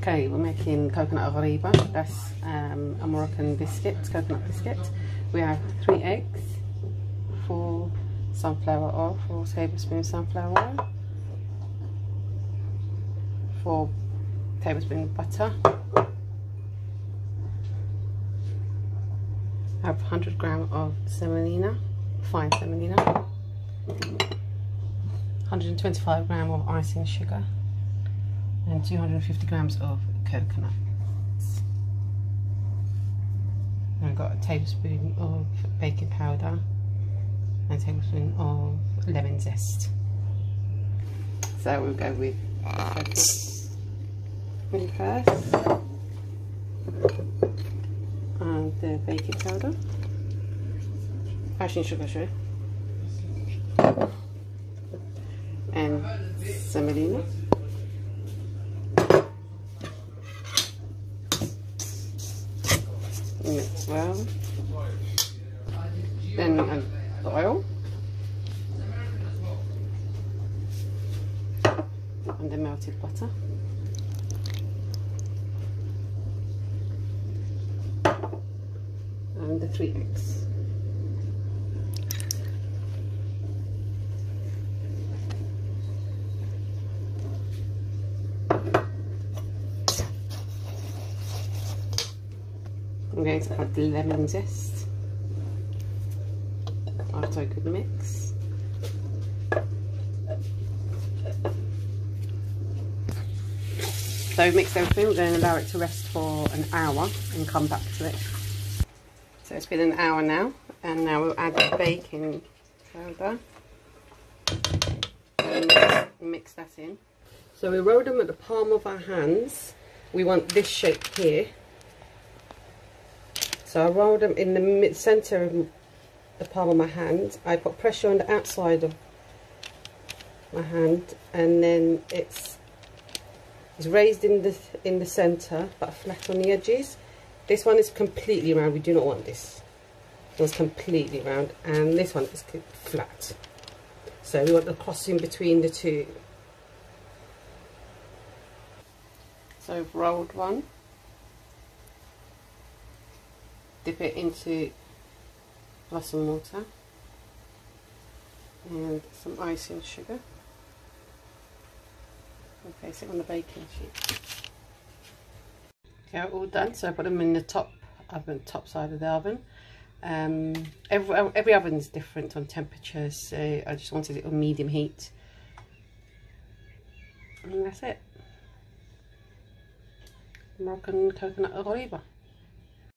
Okay, we're making coconut ghariba. That's um, a Moroccan biscuit, coconut biscuit. We have three eggs, four sunflower oil, four tablespoons sunflower oil, four tablespoons butter. I have 100 gram of semolina, fine semolina, 125 gram of icing sugar, and 250 grams of coconut. I've got a tablespoon of baking powder and a tablespoon of lemon zest. So we'll go with the first and the baking powder, icing sugar, sorry, and semolina. Mix well. Then um, the oil. And the melted butter. And the three eggs. I'm going to add the lemon zest after a good mix. So mix everything, we're going to allow it to rest for an hour and come back to it. So it's been an hour now and now we'll add the baking powder and mix that in. So we roll them at the palm of our hands. We want this shape here so I roll them in the mid centre of the palm of my hand. I put pressure on the outside of my hand and then it's it's raised in the in the centre but flat on the edges. This one is completely round. We do not want this. It was completely round and this one is flat. So we want the crossing between the two. So I've rolled one dip it into blossom water and some icing sugar and place it on the baking sheet. Okay, all done. So I put them in the top oven, top side of the oven. Um, every every oven is different on temperatures, so I just wanted it on medium heat, and that's it. Moroccan coconut ghariba.